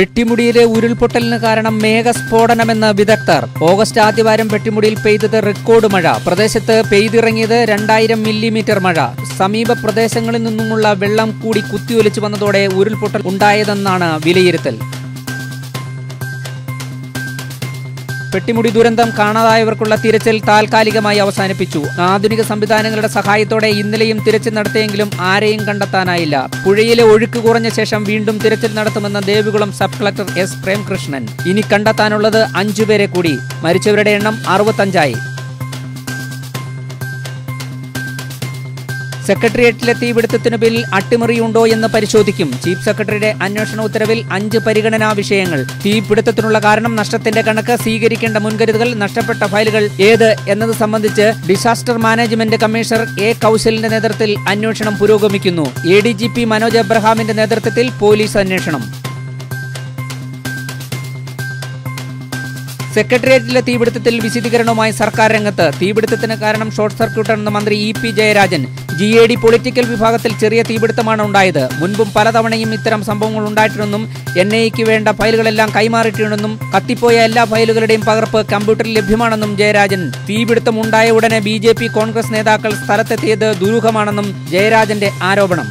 പെട്ടിമുടിയിലെ ഉരുൾപൊട്ടലിന് കാരണം മേഘസ്ഫോടനമെന്ന് വിദഗ്ധർ. ഓഗസ്റ്റ് ആദ്യവാരം പെട്ടിമുടിയിൽ പെയ്തത് റെക്കോർഡ് മഴ. പ്രദേശത്ത് പെയ്തിറങ്ങിയത് രണ്ടായിരം മില്ലിമീറ്റർ മഴ. സമീപ പ്രദേശങ്ങളിൽ നിന്നുമുള്ള വെള്ളം കൂടി കുത്തിയൊലിച്ചു വന്നതോടെ ഉരുൾപൊട്ടൽ ഉണ്ടായതെന്നാണ് വിലയിരുത്തൽ. പെട്ടിമുടി ദുരന്തം കാണാതായവർക്കുള്ള തിരച്ചിൽ താൽക്കാലികമായി അവസാനിപ്പിച്ചു. ആധുനിക സംവിധാനങ്ങളുടെ സഹായത്തോടെ ഇന്നലെയും തിരച്ചിൽ നടത്തിയെങ്കിലും ആരെയും കണ്ടെത്താനായില്ല. പുഴയിലെ ഒഴുക്ക് കുറഞ്ഞ ശേഷം വീണ്ടും തിരച്ചിൽ നടത്തുമെന്ന് Devikulam sub collector S Premkrishnan. ഇനി കണ്ടെത്താനുള്ളത് അഞ്ചുപേരെ കൂടി. മരിച്ചവരുടെ എണ്ണം അറുപത്തഞ്ചായി. സെക്രട്ടേറിയറ്റിലെ തീപിടുത്തത്തിനു പിന്നിൽ അട്ടിമറിയുണ്ടോ എന്ന് പരിശോധിക്കും. ചീഫ് സെക്രട്ടറിയുടെ അന്വേഷണ ഉത്തരവിൽ അഞ്ച് പരിഗണനാ വിഷയങ്ങൾ. തീപിടുത്തത്തിനുള്ള കാരണം നഷ്ടത്തിന്റെ കണക്ക് സ്വീകരിക്കേണ്ട മുൻകരുതുകൾ നഷ്ടപ്പെട്ട ഫയലുകൾ ഏത് എന്നത് സംബന്ധിച്ച് ഡിസാസ്റ്റർ മാനേജ്മെന്റ് കമ്മീഷണർ എ കൌശലിന്റെ നേതൃത്വത്തിൽ അന്വേഷണം പുരോഗമിക്കുന്നു. A D G P Manoj എബ്രഹാമിന്റെ നേതൃത്വത്തിൽ പോലീസ് അന്വേഷണം. സെക്രട്ടേറിയറ്റിലെ തീപിടുത്തത്തിൽ വിശദീകരണവുമായി സർക്കാർ രംഗത്ത്. തീപിടുത്തത്തിന് കാരണം ഷോർട്ട് സർക്യൂട്ടാണെന്ന് മന്ത്രി E P Jayarajan. G A D political വിഭാഗത്തിൽ ചെറിയ തീപിടുത്തമാണ് ഉണ്ടായത്. മുൻപും പലതവണയും ഇത്തരം സംഭവങ്ങൾ ഉണ്ടായിട്ടുണ്ടെന്നും എൻ ഐക്ക് വേണ്ട ഫയലുകളെല്ലാം കൈമാറിയിട്ടുണ്ടെന്നും കത്തിപ്പോയ എല്ലാ ഫയലുകളുടെയും പകർപ്പ് കമ്പ്യൂട്ടറിൽ ലഭ്യമാണെന്നും ജയരാജൻ. തീപിടുത്തം ഉണ്ടായ ഉടനെ ബി ജെ പി കോൺഗ്രസ് നേതാക്കൾ സ്ഥലത്തെത്തിയത് ദുരൂഹമാണെന്നും ജയരാജന്റെ ആരോപണം.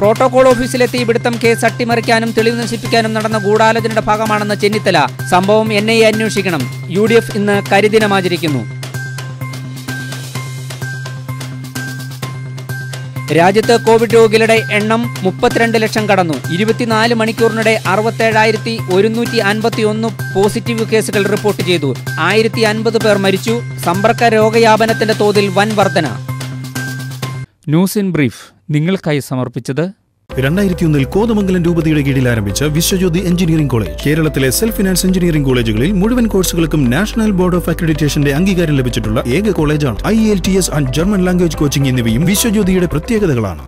പ്രോട്ടോകോൾ ഓഫീസിലെ തീപിടുത്തം കേസ് അട്ടിമറിക്കാനും തെളിവ് നശിപ്പിക്കാനും നടന്ന ഗൂഢാലോചനയുടെ ഭാഗമാണെന്ന് ചെന്നിത്തല. സംഭവം എൻ ഐ അന്വേഷിക്കണം. യു ഡി എഫ് ഇന്ന് കരിദിനമാചരിക്കുന്നു രാജ്യത്ത് കോവിഡ് രോഗികളുടെ എണ്ണം മുപ്പത്തിരണ്ട് ലക്ഷം കടന്നു. ഇരുപത്തിനാല് മണിക്കൂറിനിടെ അറുപത്തേഴായിരത്തി ഒരുന്നൂറ്റി അൻപത്തി ഒന്ന് പോസിറ്റീവ് കേസുകൾ റിപ്പോർട്ട് ചെയ്തു. ആയിരത്തി അൻപത് പേർ മരിച്ചു. സമ്പർക്ക രോഗവ്യാപനത്തിന്റെ തോതിൽ വൻ വർധന. News in brief. നിങ്ങൾക്കായി സമർപ്പിച്ചത് രണ്ടായിരത്തി ഒന്നിൽ കോതമംഗലം രൂപതയുടെ കീഴിൽ ആരംഭിച്ച വിശ്വജ്യോതി എഞ്ചിനീയറിംഗ് കോളേജ്. കേരളത്തിലെ സെൽഫ് ഫിനാൻസ് എഞ്ചിനീയറിംഗ് കോളേജുകളിൽ മുഴുവൻ കോഴ്സുകൾക്കും നാഷണൽ ബോർഡ് ഓഫ് അക്രഡിറ്റേഷന്റെ അംഗീകാരം ലഭിച്ചിട്ടുള്ള ഏക കോളേജാണ് IELTS and German language coaching എന്നിവയും വിശ്വജ്യോതിയുടെ പ്രത്യേകതകളാണ്.